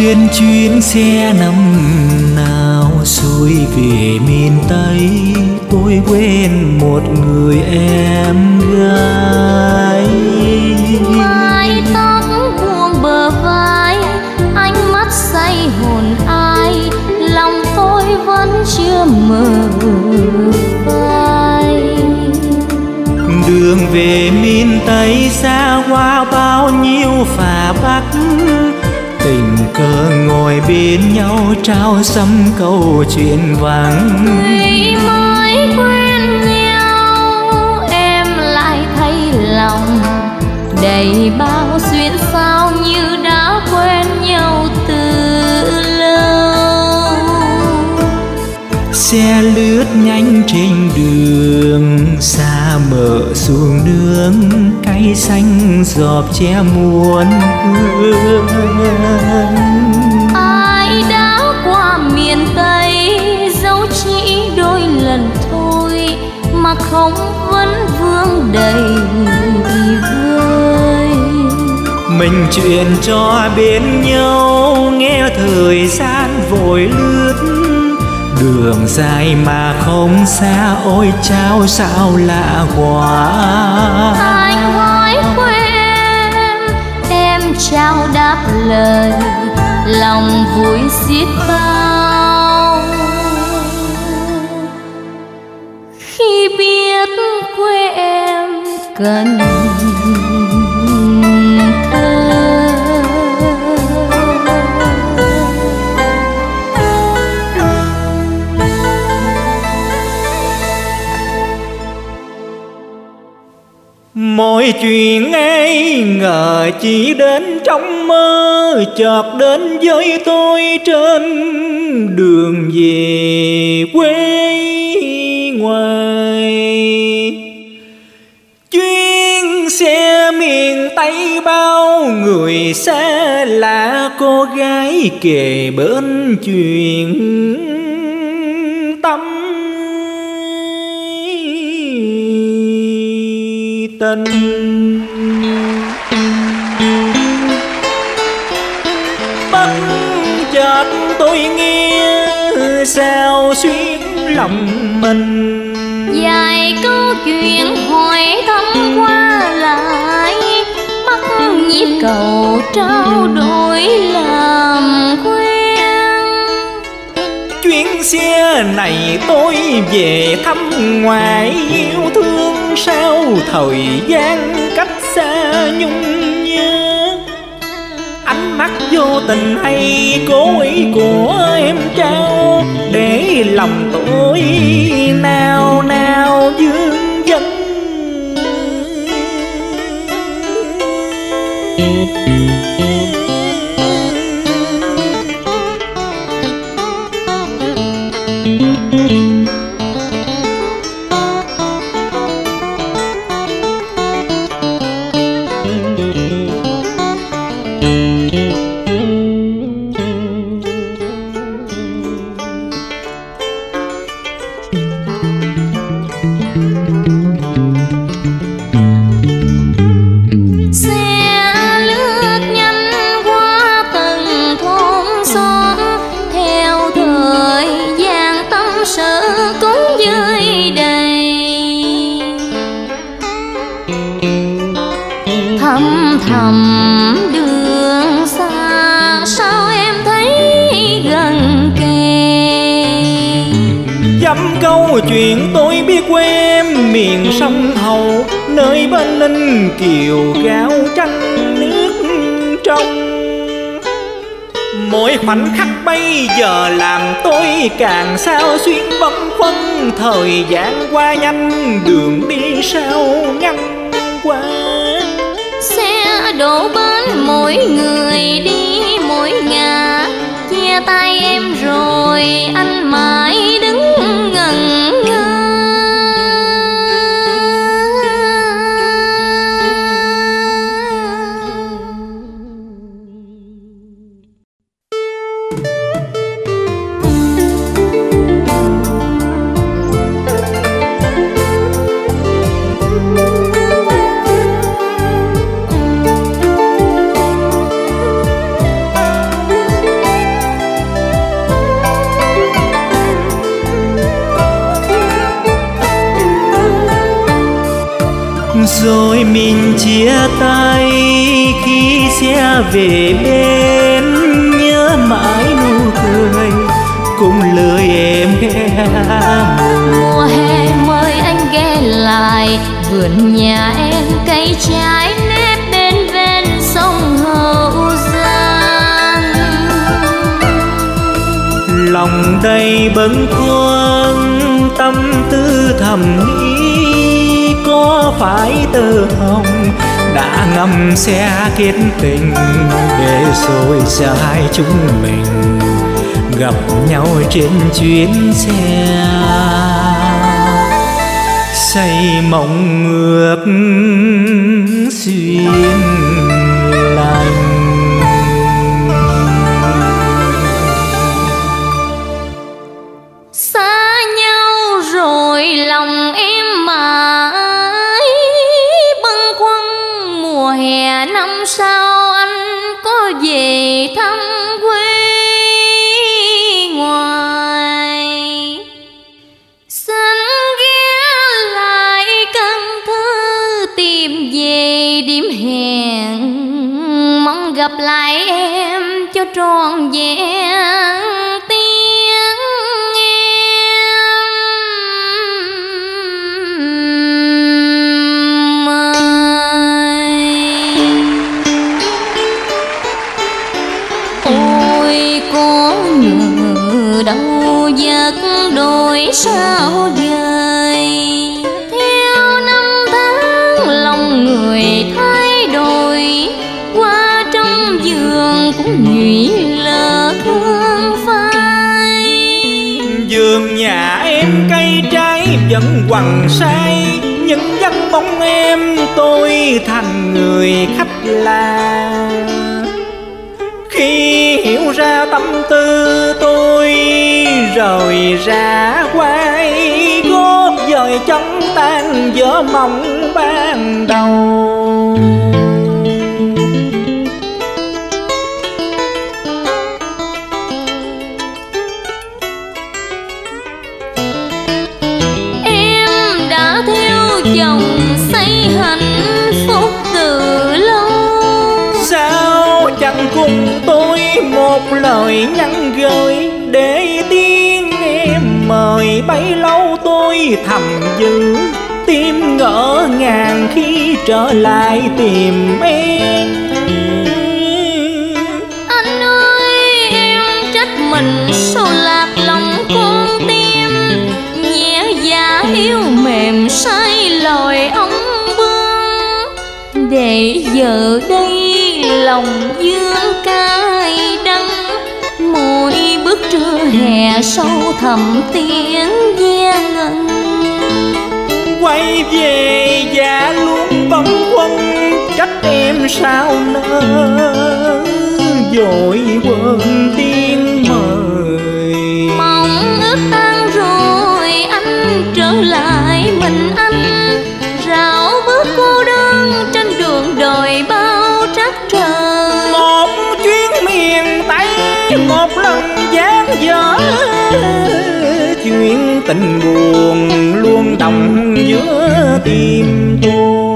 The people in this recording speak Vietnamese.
trên chuyến xe năm xuôi về miền tây tôi quên một người em gái. Mái tóc buông bờ vai ánh mắt say hồn ai lòng tôi vẫn chưa mờ phai đường về bên nhau trao sắm câu chuyện vắng Tuy mới quen nhau em lại thấy lòng đầy bao duyên sao như đã quen nhau từ lâu. Xe lướt nhanh trên đường xa mở xuống nương cây xanh giọt che muôn hương mà không vẫn vương đầy vơi. Mình chuyện cho bên nhau nghe thời gian vội lướt. Đường dài mà không xa ôi trao sao lạ quá. Anh hỏi quê em em trao đáp lời lòng vui xiết bao cần Mọi chuyện ấy ngờ chỉ đến trong mơ, Chợt đến với tôi trên đường về quê ngoài. Tay bao người xa là Cô gái kề bên chuyện tâm. Tình. Bất chợt tôi nghe sao xuyên lòng mình. Dài câu chuyện hỏi thăm qua lại nhịp cầu trao đổi làm quen. Chuyến xe này tôi về thăm ngoại yêu thương sao thời gian cách xa nhung nhớ. Ánh mắt vô tình hay cố ý của em trao để lòng tôi nào nào như Trăm câu chuyện tôi biết quê em miền sông Hậu, Nơi bên Ninh, Kiều gạo trắng nước trong. Mỗi khoảnh khắc bây giờ làm tôi càng sao xuyên vân phân Thời gian qua nhanh, đường đi sao ngăn qua. Xe đổ bến, mỗi người đi mỗi ngả Chia tay em rồi, anh mãi rồi mình chia tay khi xe về bên nhớ mãi nụ cười cùng lời em ghé mùa hè mời anh ghé lại vườn nhà em cây trái nếp bên ven sông hậu giang. Lòng đầy bâng khuâng tâm tư thầm nghĩ có phải tơ hồng? Đã ngầm xe kết tình, để rồi dài chúng mình. Gặp nhau trên chuyến xe. Say mộng ngược xuyên hè năm sau anh có về thăm quê ngoài. Xin ghé lại căn thư tìm về điểm hẹn, mong gặp lại em cho tròn vẹn. Giấc đổi sao dời theo năm tháng, lòng người thay đổi. Qua trong giường cũng nhụy lỡ thương phai. Vườn nhà em cây trái vẫn quằn say những giấc bóng em tôi thành người khách lạ khi hiểu ra tâm tư tôi rời ra quay gót dời chân tan vỡ mộng ban đầu. Em đã theo chồng xây hạnh phúc từ lâu. Sao chẳng cùng tôi một lời nhắn gửi để thầm dư. Tim ngỡ ngàng khi trở lại tìm em. Anh ơi, em trách mình sao lạc lòng con tim. Nhẹ dạ yêu mềm say lời ông vương. Để giờ đây lòng dương sâu thẳm tiếng ve ngân. Quay về và luôn bóng quân trách em sao nỡ dội quên tiếng tình buồn luôn đọng giữa tim tôi.